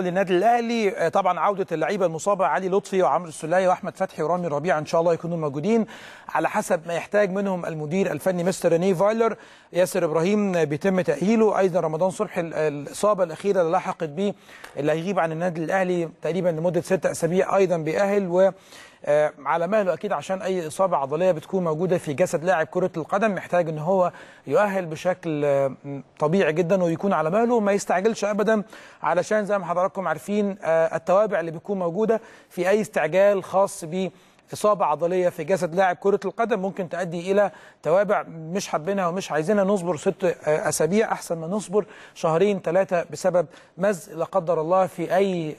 للنادي الأهلي. طبعا عودة اللعيبة المصابة علي لطفي وعمرو السوليه وأحمد فتحي ورامي ربيع إن شاء الله يكونوا موجودين على حسب ما يحتاج منهم المدير الفني مستر ريني فايلر. ياسر إبراهيم بيتم تأهيله أيضا رمضان صبحي الإصابة الأخيرة اللي لحقت بيه اللي هيغيب عن النادي الأهلي تقريبا لمدة ست أسابيع أيضا بيأهل. على مهله أكيد عشان أي إصابة عضلية بتكون موجودة في جسد لاعب كرة القدم محتاج إن هو يؤهل بشكل طبيعي جدا ويكون على مهله وما يستعجلش ابدا علشان زي ما حضراتكم عارفين التوابع اللي بتكون موجودة في أي استعجال خاص ب إصابة عضلية في جسد لاعب كرة القدم ممكن تؤدي إلى توابع مش حابينها ومش عايزينها. نصبر ست أسابيع أحسن ما نصبر شهرين ثلاثة بسبب مزق لا قدر الله في أي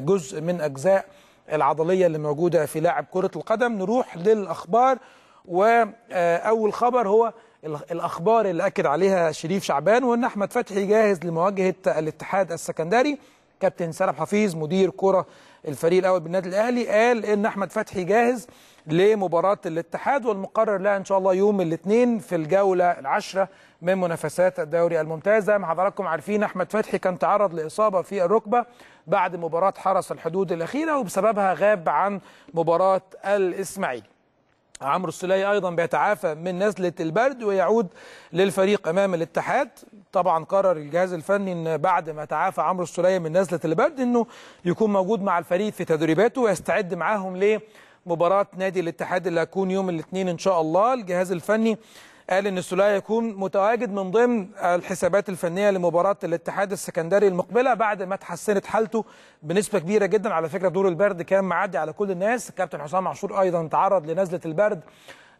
جزء من أجزاء العضلية اللي موجودة في لاعب كرة القدم. نروح للأخبار وأول خبر هو الأخبار اللي أكد عليها شريف شعبان وإن أحمد فتحي جاهز لمواجهة الاتحاد السكندري. كابتن سلام حفيظ مدير كرة الفريق الأول بالنادي الأهلي قال إن أحمد فتحي جاهز لمباراة الاتحاد والمقرر لها إن شاء الله يوم الاثنين في الجولة العاشرة من منافسات الدوري الممتاز زي ما حضراتكم عارفين أحمد فتحي كان تعرض لإصابة في الركبة بعد مباراة حرس الحدود الأخيرة وبسببها غاب عن مباراة الإسماعيلي. عمرو السولية أيضا بيتعافى من نزلة البرد ويعود للفريق أمام الاتحاد. طبعا قرر الجهاز الفني إن بعد ما تعافى عمرو السولية من نزلة البرد إنه يكون موجود مع الفريق في تدريباته ويستعد معاهم لمباراة نادي الاتحاد اللي هتكون يوم الاثنين إن شاء الله. الجهاز الفني قال إن السولية يكون متواجد من ضمن الحسابات الفنية لمباراة الاتحاد السكندري المقبلة بعد ما تحسنت حالته بنسبة كبيرة جدا على فكرة دور البرد كان معدي على كل الناس الكابتن حسام عاشور أيضا تعرض لنزلة البرد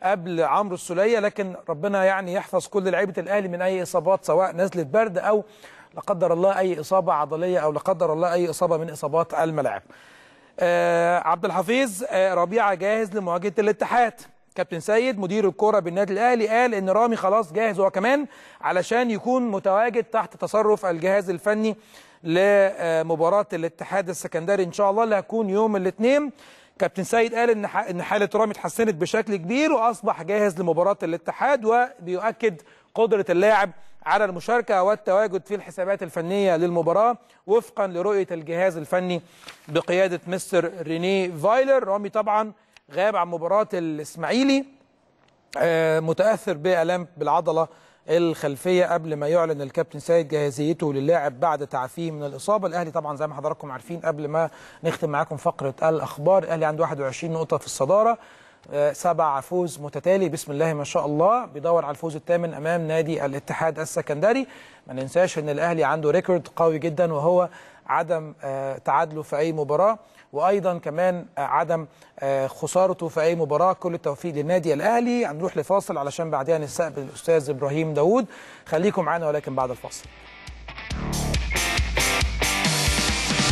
قبل عمرو السولية لكن ربنا يعني يحفظ كل لعيبة الأهلي من أي إصابات سواء نزلة برد أو لا قدر الله أي إصابة عضلية أو لا قدر الله أي إصابة من إصابات الملاعب. آه عبد الحفيظ آه ربيعة جاهز لمواجهة الاتحاد. كابتن سيد مدير الكرة بالنادي الأهلي قال إن رامي خلاص جاهز هو كمان علشان يكون متواجد تحت تصرف الجهاز الفني لمباراة الاتحاد السكندري. إن شاء الله اللي هتكون يوم الاثنين. كابتن سيد قال إن إن حالة رامي اتحسنت بشكل كبير وأصبح جاهز لمباراة الاتحاد وبيؤكد قدرة اللاعب على المشاركة والتواجد في الحسابات الفنية للمباراة وفقا لرؤية الجهاز الفني بقيادة مستر ريني فايلر. رامي طبعا غاب عن مباراة الإسماعيلي متأثر بألام بالعضلة الخلفية قبل ما يعلن الكابتن سيد جاهزيته للاعب بعد تعافيه من الإصابة. الأهلي طبعا زي ما حضراتكم عارفين قبل ما نختم معاكم فقرة الأخبار الأهلي عنده 21 نقطة في الصدارة سبع فوز متتالي. بسم الله ما شاء الله. بيدور على الفوز الثامن أمام نادي الاتحاد السكندري. ما ننساش إن الأهلي عنده record قوي جدا وهو عدم تعادله في أي مباراة وأيضا كمان عدم خسارته في أي مباراة. كل التوفيق للنادي الأهلي. هنروح لفاصل علشان بعدها نستقبل الأستاذ إبراهيم داوود. خليكم معانا ولكن بعد الفاصل.